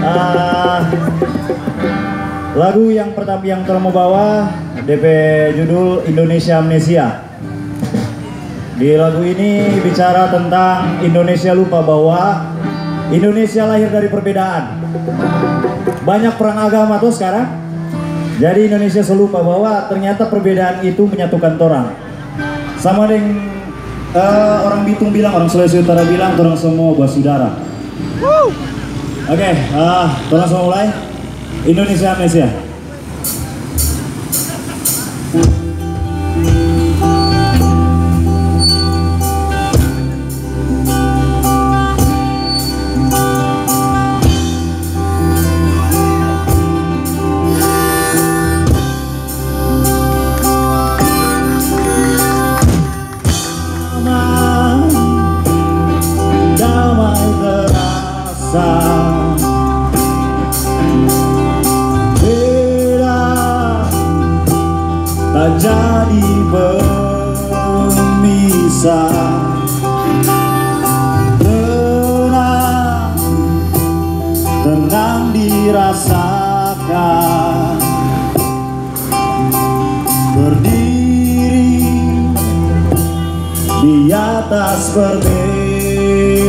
Ah, lagu yang pertama yang telah membawa DP judul Indonesia Amnesia. Di lagu ini bicara tentang Indonesia lupa bahwa Indonesia lahir dari perbedaan. Banyak perang agama tuh sekarang. Jadi Indonesia selalu lupa bahwa ternyata perbedaan itu menyatukan orang. Sama dengan uh, orang Bitung bilang, orang Sulawesi Utara bilang, orang semua buat saudara. Oke, okay, uh, langsung mulai. Indonesia Amnesia. bisa Tenang. Tenang dirasakan. Berdiri Di atas perbedaan.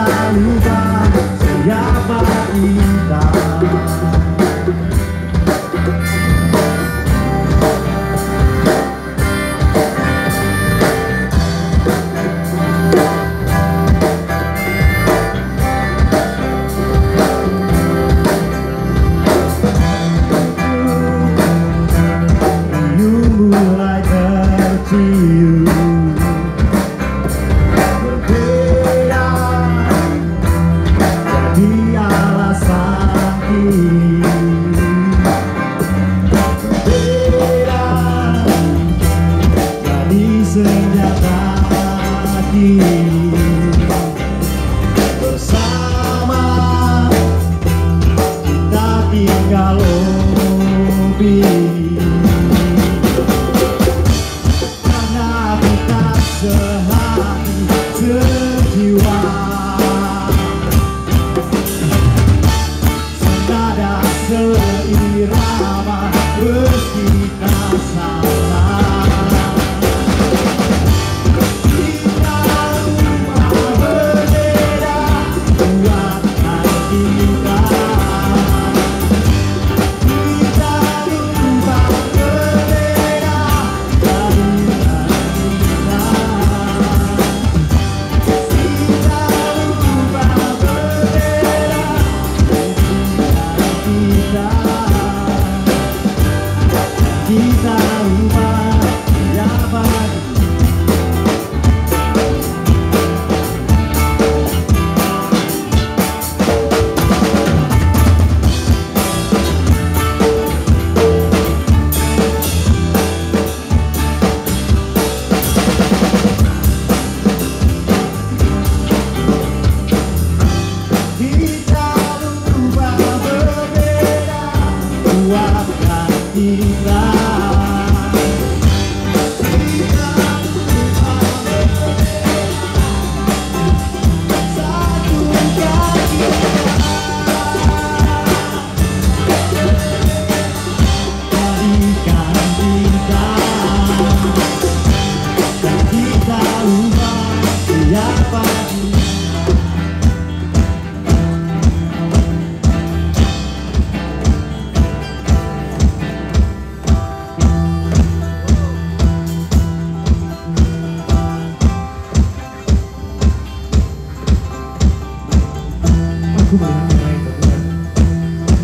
i'm Lugar, lugar.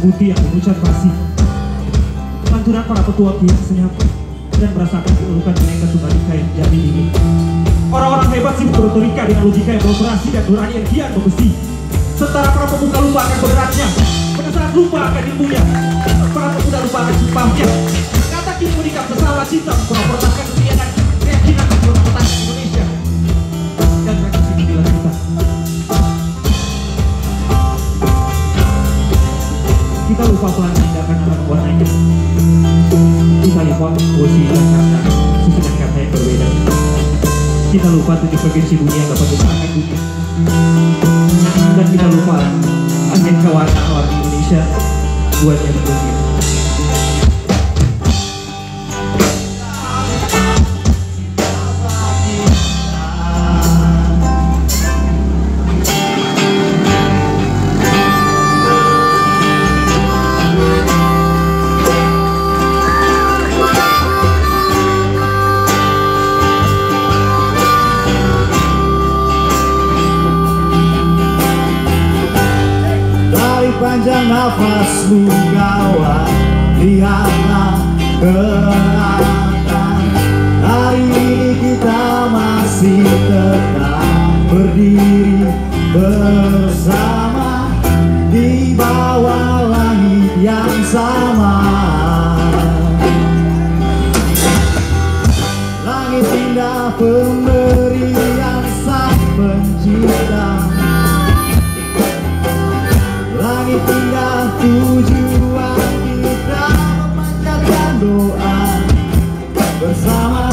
Putih yang mengucap fasih. Lanturan para petua kiai senyap dan merasakan keulukan mereka tunggal ika yang jadi ini. Orang-orang hebat sibuk berotorika dengan logika yang beroperasi dan nurani yang kian membesi. Sementara para pemuka lupa akan beratnya, penasaran lupa akan ilmunya, kita lupa tujuh provinsi dunia dapat dimakan dunia dan kita lupa agen kewarna-warni Indonesia buat yang dunia nafasmu kawan Lihatlah ke atas Hari ini kita masih tetap berdiri bersama Di bawah bersama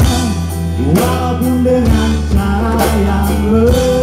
walaupun dengan cara yang berbeda.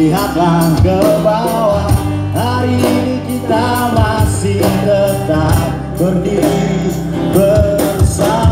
Lihatlah ke bawah Hari ini kita masih tetap berdiri bersama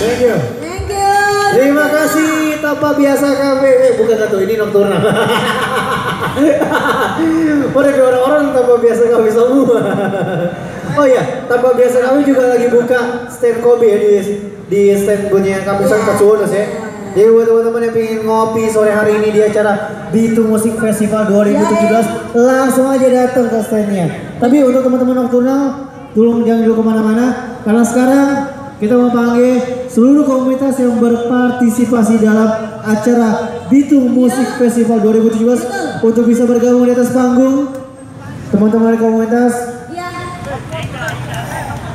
Thank you. Thank you. Terima kasih tanpa biasa kafe. Eh bukan satu ini nocturna. Udah dua orang-orang tanpa biasa kami semua. Oh iya, tanpa biasa kami juga lagi buka stand kopi ya di di stand punya kami sang Kacuonos ya. Jadi buat teman-teman yang pengen ngopi sore hari ini di acara Bitu Musik Festival 2017 langsung aja datang ke standnya. Tapi untuk teman-teman nocturnal, tolong jangan dulu ke mana-mana karena sekarang kita mau panggil seluruh komunitas yang berpartisipasi dalam acara Bitung Musik Festival 2017 untuk bisa bergabung di atas panggung. Teman-teman komunitas Ya.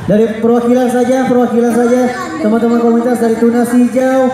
dari perwakilan saja, perwakilan saja, teman-teman komunitas dari Tunas Hijau.